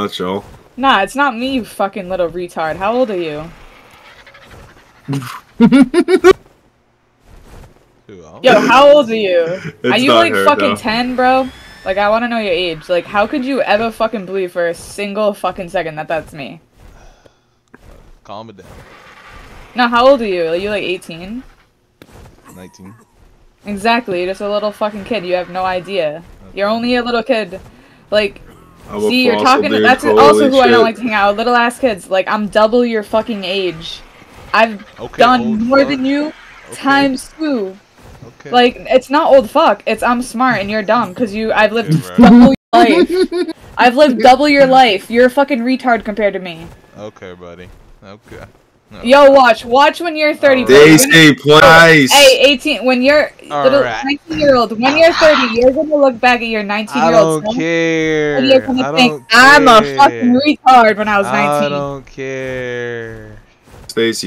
Not y'all. Nah, it's not me, you fucking little retard. How old are you? Yo, how old are you? It's are you like her, fucking no. 10, bro? Like, I want to know your age. Like, how could you ever fucking believe for a single fucking second that that's me? Calm it down. No, how old are you? Are you like 18? 19. Exactly, you're just a little fucking kid. You have no idea. You're only a little kid. Like, I'm a see, you're talking. dude. That's Holy also who I don't like to hang out with. Little ass kids. Like, I'm double your fucking age. I've Okay, done more fuck. than you times two. Okay. Like, it's not old fuck. It's I'm smart and you're dumb because you. I've lived Okay, bro. double your life. I've lived double your life. You're a fucking retard compared to me. Okay, buddy. Okay. No. Yo, watch. Watch when you're 30. bro. Daisy, please. Hey, 18. When you're little Alright. 19 year old, when you're 30, you're gonna look back at your 19 year old. I don't self care. and you're gonna I think don't I'm a fucking retard when I was 19. I don't care. Stacy.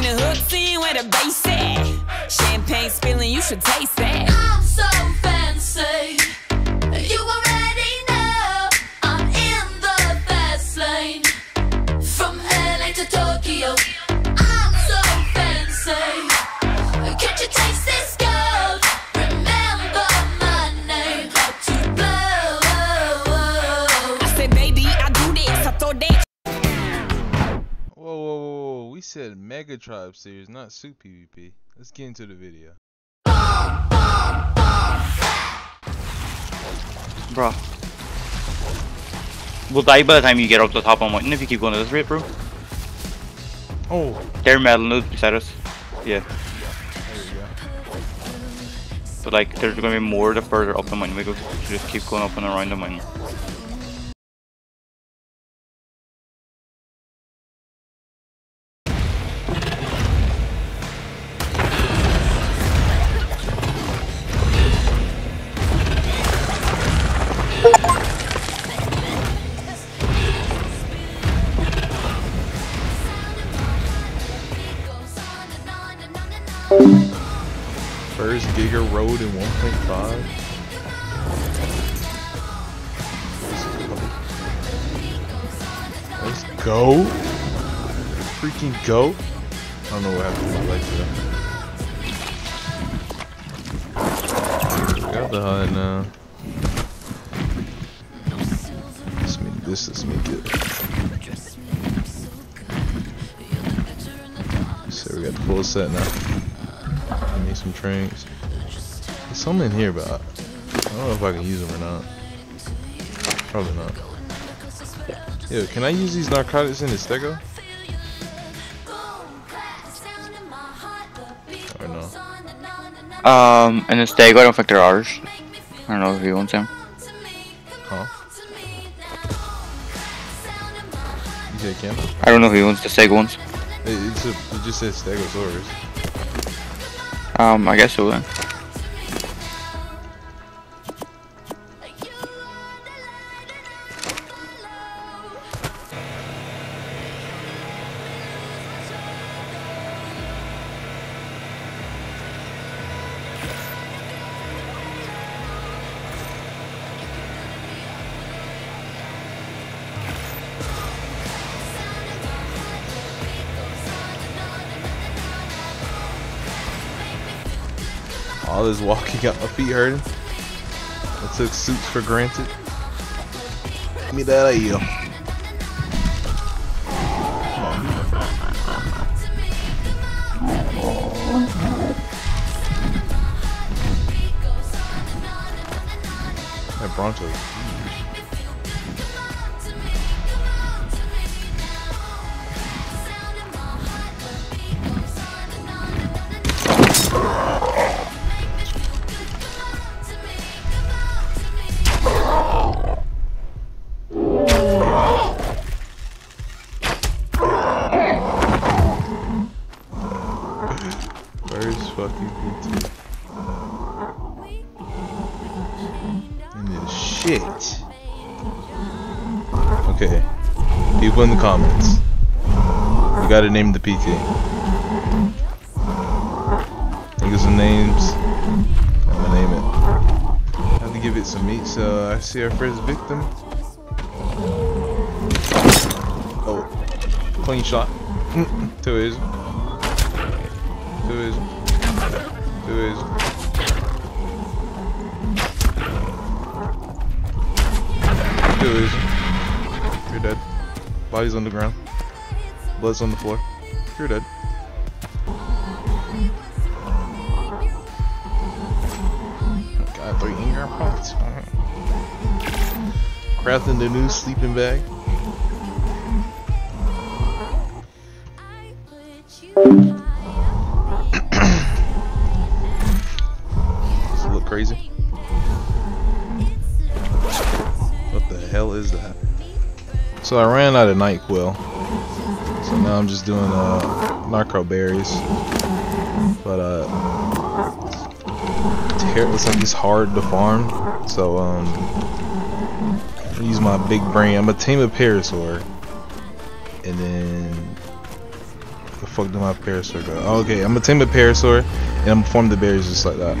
Bring the hooks in where the bass at. Champagne spilling, you should taste that. I'm so fancy. Said Mega Tribe series, not Soup PvP. Let's get into the video. Bro. We'll die by the time you get up to the top of the mountain if you keep going to this rate, bro. Oh, They're metal nodes beside us. Yeah. there. But like, there's gonna be more the further up the mountain we go. So just keep going up and around the mountain. First Giga Road in 1.5. Let's go. Freaking go. I don't know what happened to my legs though. Got the HUD now. Let's make this, let's make it. So we got the full set now. I need some trains. Some in here, but I, I don't know if I can use them or not. Probably not. Yo, can I use these narcotics in the stego? Or no? Um, and the stag, I don't think they're ours. I don't know if he owns them. Huh? You said can? I don't know who owns the stag ones. It, it's a, it just says stegosaurus. Um, I guess so then. All this walking got my feet hurting. I took suits for granted. Give me that ale. People in the comments. You gotta name the PT. Think of some names. I'm gonna name it. I have to give it some meat, so I see our first victim. Oh. Clean shot. Mm, Two is. Two is. Two is. Two is. You're dead. Body's on the ground. Blood's on the floor. You're dead. Got three anger points. Crafting the new sleeping bag. Does it look crazy? What the hell is that? So I ran out of NyQuil. So now I'm just doing uh, narco berries. But uh, looks like it's hard to farm. So um, I'm use my big brain. I'm gonna tame a parasaur, and then the fuck did my parasaur go? Oh, okay, I'm gonna tame a parasaur, and I'm gonna farm the berries just like that.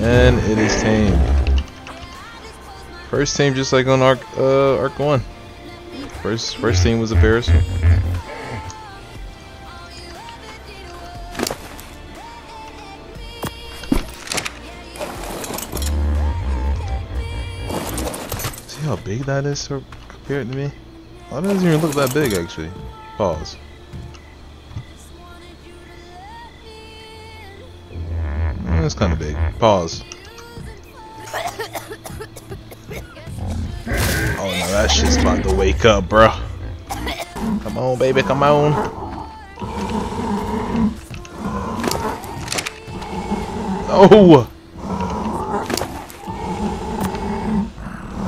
And it is tamed. First team just like on Ark uh Ark One. First first team was a Parasaur. See how big that is compared to me? Oh, that doesn't even look that big actually. Pause. That's kind of big. Pause. Oh no, that shit's about to wake up, bro. Come on, baby, come on. Oh!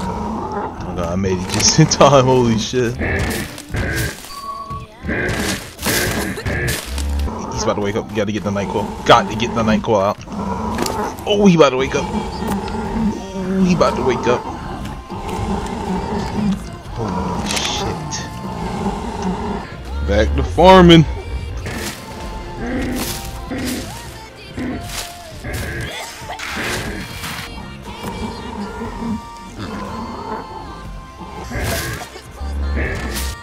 Oh god, I made it just in time, holy shit. He's about to wake up. Gotta get the NyQuil. Got to get the NyQuil out. Oh, he about to wake up. Oh, he about to wake up. Holy shit. Back to farming.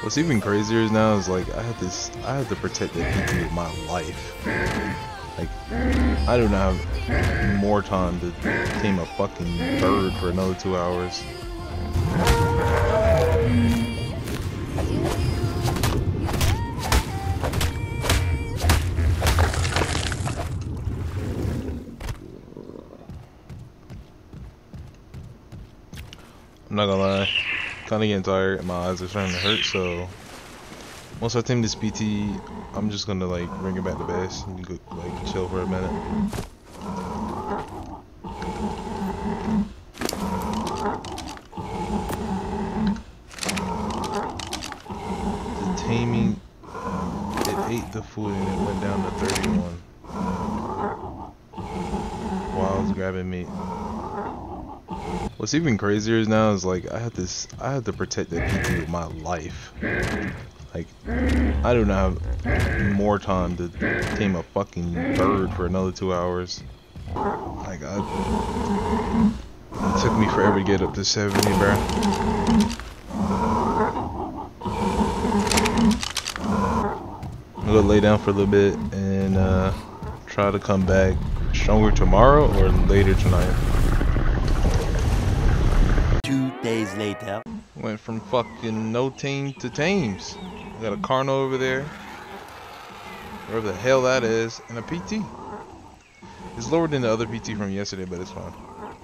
What's even crazier now is like I have this I have to protect the people with my life. Like I do not have more time to tame a fucking bird for another two hours. I'm not gonna lie, kind of getting tired and my eyes are starting to hurt. So once I tame this PT, I'm just gonna like bring it back to base and go, like chill for a minute. The taming, it ate the food and it went down to 31 while I was grabbing meat. What's even crazier now is like I have this I have to protect that PT with my life. Like I do not have more time to tame a fucking bird for another two hours. Like I it took me forever to get up to 70, bro. I'm gonna lay down for a little bit and uh, try to come back stronger tomorrow or later tonight. Two days later. Went from fucking no team to teams. We got a Carno over there. Wherever the hell that is. And a PT. It's lower than the other PT from yesterday, but it's fine.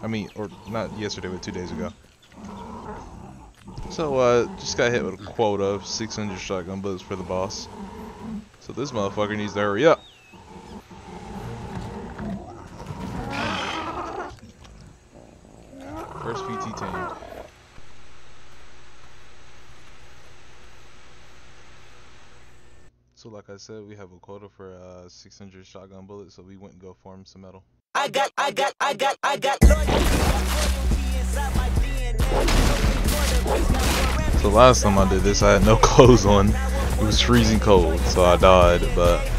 I mean, or not yesterday, but two days ago. So, uh, just got hit with a quota of 600 shotgun bullets for the boss. So this motherfucker needs to hurry up. So like I said, we have a quota for uh 600 shotgun bullets, so we went and go farm some metal. I got, I got, I got, I got loyalty. Loyalty inside my DNA. So last time I did this, I had no clothes on. It was freezing cold, so I died. But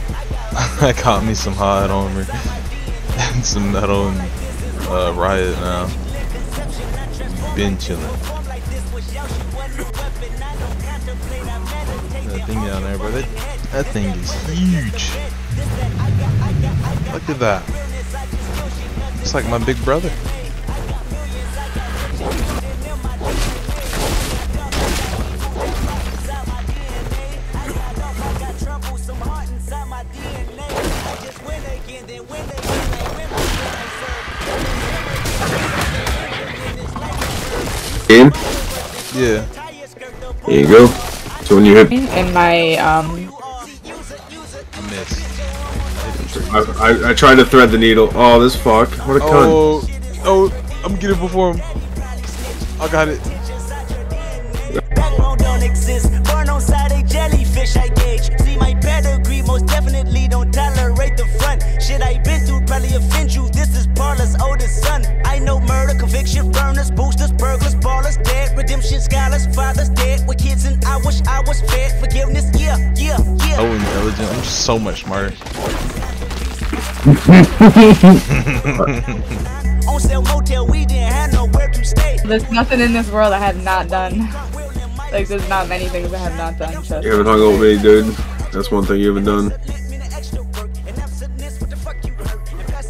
I got me some hide armor and some metal and uh, riot now. Been chilling. That thing down there, bro. That, that thing is huge. Look at that. It's like my big brother. Game. Yeah. There you go. So when you hit, In my um I hit the tree. I, I, I tried to thread the needle. Oh, this fuck. What a oh, cunt. Oh, oh, I'm getting before him. I got it. Backbone don't exist. Born on side a jellyfish, I gauge. See my pedigree, most definitely don't tolerate the front. Shit I been through probably offend you. This is Paula's oldest son. I know murder, conviction, burners, boosters, burglars, ballers, dead, redemption, scholars, fathers dead with kids, and I wish I was fed. Forgiveness, yeah, yeah, yeah. Oh, intelligent. I'm so much smarter. There's nothing in this world I have not done. Like there's not many things I have not done. Trust You haven't hung out with me, dude. That's one thing you haven't done.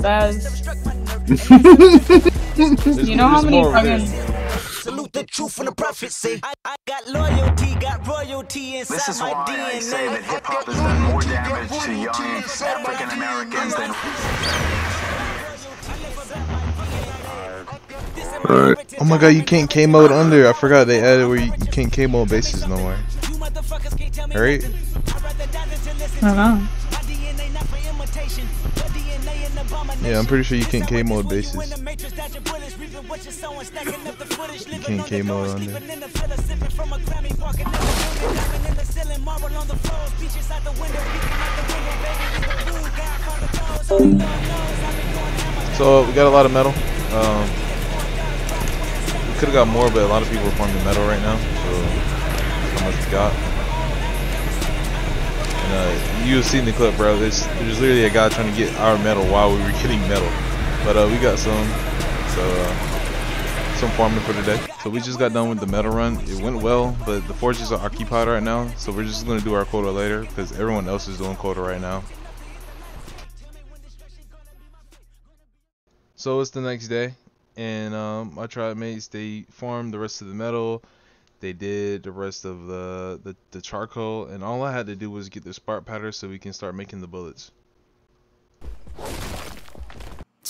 That's, you know how many more over there. fucking the truth and the prophecy. I, I got loyalty, got royalty inside This is my why DNA. I say that hip hop has done more damage to young African Americans than Alright. Oh my god, you can't K mode under. I forgot they added where you, you can't K mode bases no more. Alright? I don't know. Yeah, I'm pretty sure you can't K mode bases. You can't K mode under. So we got a lot of metal. Um, we could have got more, but a lot of people are farming metal right now. So how much we got. And uh, you have seen the clip, bro. There's there's literally a guy trying to get our metal while we were getting metal. But uh, we got some. So uh, some farming for today. So we just got done with the metal run. It went well, but the forges are occupied right now. So we're just gonna do our quota later because everyone else is doing quota right now. So it's the next day, and um, my tribe mates they farmed the rest of the metal. They did the rest of the, the the charcoal, and all I had to do was get the spark powder so we can start making the bullets.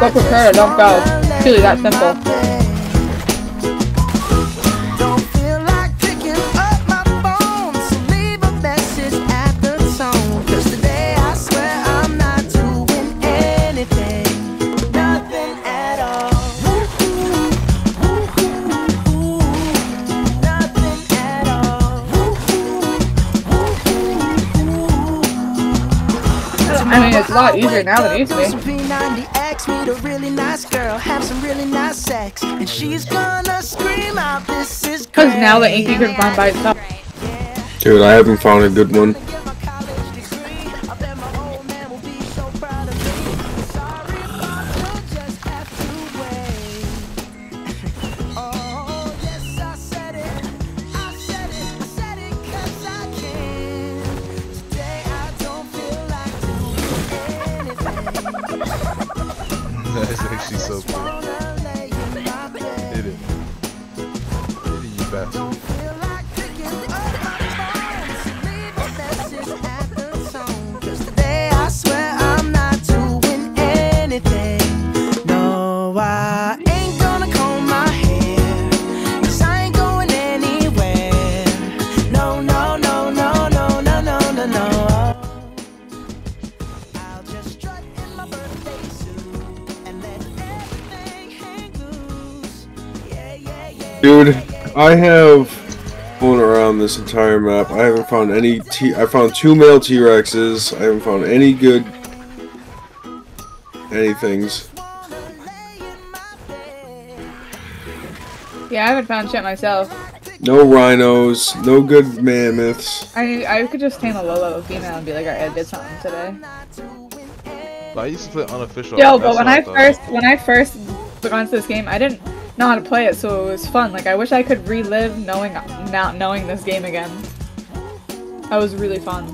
Go prepare, don't go. It's really that simple. I mean, it's a lot easier now than it used to be. P90X, meet a really nice girl, have some really nice sex, and she's gonna scream out, "This is Because now the. Anky can farm by itself. Dude, I haven't found a good one. Dude, I have flown around this entire map. I haven't found any T. I found two male T Rexes. I haven't found any good anythings. Yeah, I haven't found shit myself. No rhinos. No good mammoths. I I could just tame a low level female and be like, alright, I did something today. But I used to play unofficial. Yo, but when I thought. first when I first got into this game, I didn't know how to play it, so it was fun. Like I wish I could relive knowing not knowing this game again. That was really fun.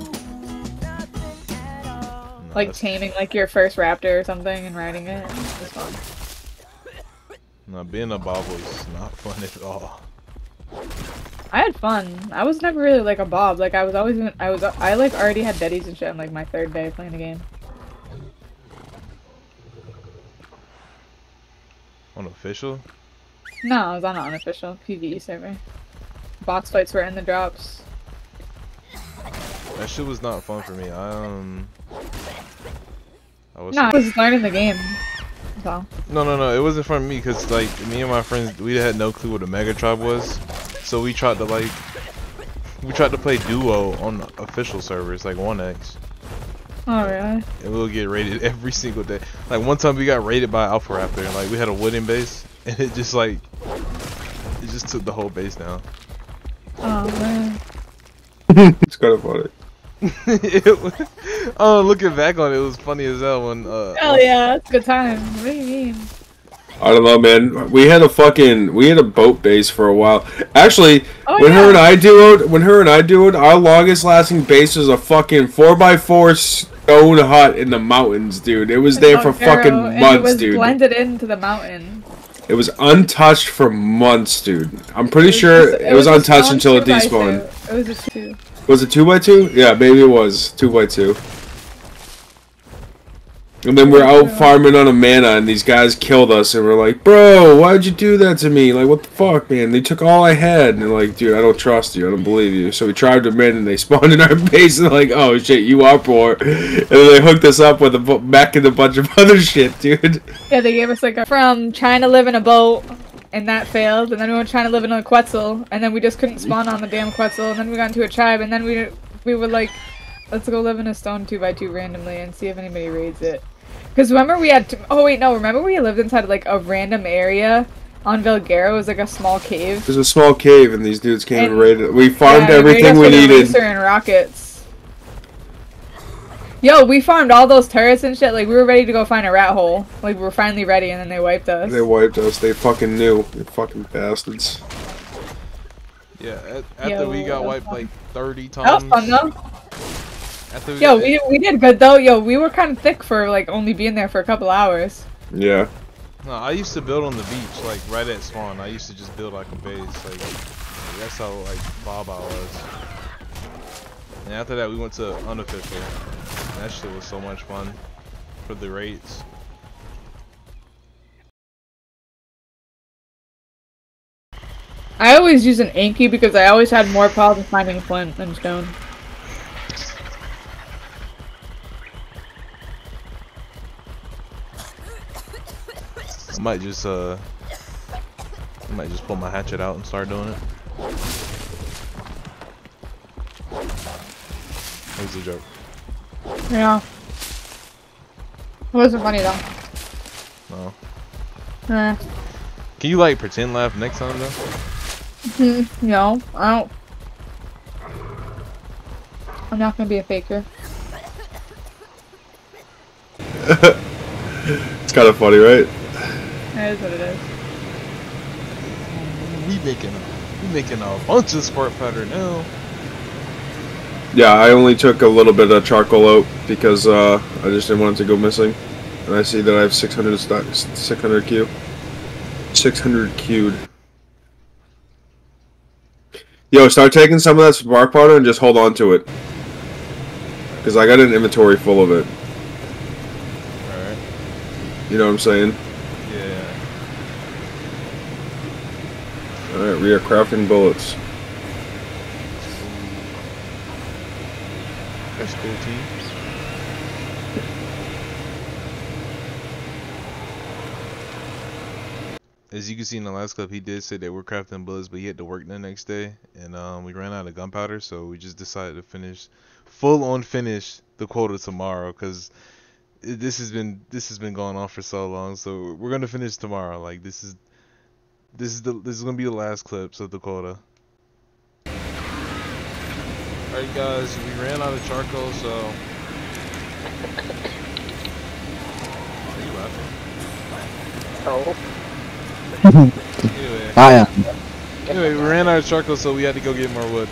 Like that's- taming like your first raptor or something and riding it. It was fun. No, being a bob was not fun at all. I had fun. I was never really like a bob. Like I was always in, I was I like already had daddies and shit on like my third day playing the game. Unofficial? No, I was on an unofficial PVE server. Box fights were in the drops. That shit was not fun for me. I um. I was No, I was learning the game. So No, no, no. It wasn't for me because like me and my friends, we had no clue what a mega tribe was, so we tried to like, we tried to play duo on official servers like 1x, Oh really? and we'll get raided every single day. Like one time we got raided by Alpha Raptor, and like we had a wooden base, and it just like, it just took the whole base down. Oh man. it's kind of funny. it was, oh, looking back on it, it was funny as hell when uh. Hell yeah, it's a good time. What do you mean? I don't know, man. We had a fucking we had a boat base for a while. Actually, Oh, when her and I duoed, when her and I duoed, our longest lasting base was a fucking four x four stone hut in the mountains, dude. It was there for Mount Barrow, fucking and months, it was dude. blended into the mountain. It was untouched for months, dude. I'm pretty It sure just- it was a untouched until it despawned. It was a two. Was it two by two? Yeah, maybe it was two by two. And then we're out farming on a mana, and these guys killed us, and we're like, "Bro, why'd you do that to me? Like, what the fuck, man? They took all I had." And they're like, "Dude, I don't trust you. I don't believe you." So we tried to in, and they spawned in our base, and they're like, "Oh shit, you are poor." And then they hooked us up with a mech and a bunch of other shit, dude. Yeah, they gave us like a from trying to live in a boat, and that failed. And then we were trying to live in a Quetzal, and then we just couldn't spawn on the damn Quetzal. And then we got into a tribe, and then we we were like, let's go live in a stone two by two randomly and see if anybody raids it. Because remember we had to, oh wait no remember we lived inside like a random area on Valguero. It was like a small cave. There's a small cave, and these dudes came and And- raided. We farmed Yeah, everything we with a needed. racer and rockets. Yo, we farmed all those turrets and shit. Like we were ready to go find a rat hole. Like we were finally ready, and then they wiped us. They wiped us. They fucking knew. They fucking bastards. Yeah, a- after we got wiped fun. like 30 times. That was fun though. After we Yo, we, we did good though. Yo, we were kind of thick for like only being there for a couple hours. Yeah. No, I used to build on the beach, like right at spawn. I used to just build like a base, like that's how like Bob I was. And after that, we went to unofficial. And that shit was so much fun for the rates. I always use an Anky because I always had more problems finding flint than stone. I might just uh, I might just pull my hatchet out and start doing it. It was a joke. Yeah. It wasn't funny though. No. Eh. Can you like pretend laugh next time though? Hmm, no, I don't. I'm not gonna be a faker. It's kind of funny, right? That is what it is. We making we making a bunch of spark powder now. Yeah, I only took a little bit of charcoal out because uh, I just didn't want it to go missing. And I see that I have 600 stock, 600 Q. 600 queued. Yo, start taking some of that spark powder and just hold on to it. Because I got an inventory full of it. Alright. You know what I'm saying? Yeah. Alright, we are crafting bullets. That's cool, team. As you can see in the last clip, he did say that we're crafting bullets, but he had to work the next day, and um, we ran out of gunpowder, so we just decided to finish, full on finish the quota tomorrow, because this has been this has been going on for so long. So we're gonna finish tomorrow. Like this is this is the this is gonna be the last clips of the quota. Alright guys, we ran out of charcoal, so Are you laughing? Oh. Anyway. I am. Anyway, we ran out of charcoal, so we had to go get more wood.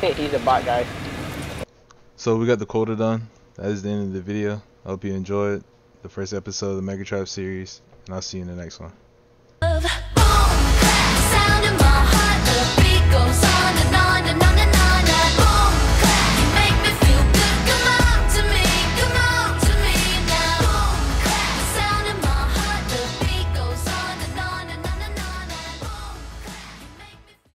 He's a bot guy. So we got the quota done. That is the end of the video. I hope you enjoyed the first episode of the Mega Tribe series, and I'll see you in the next one.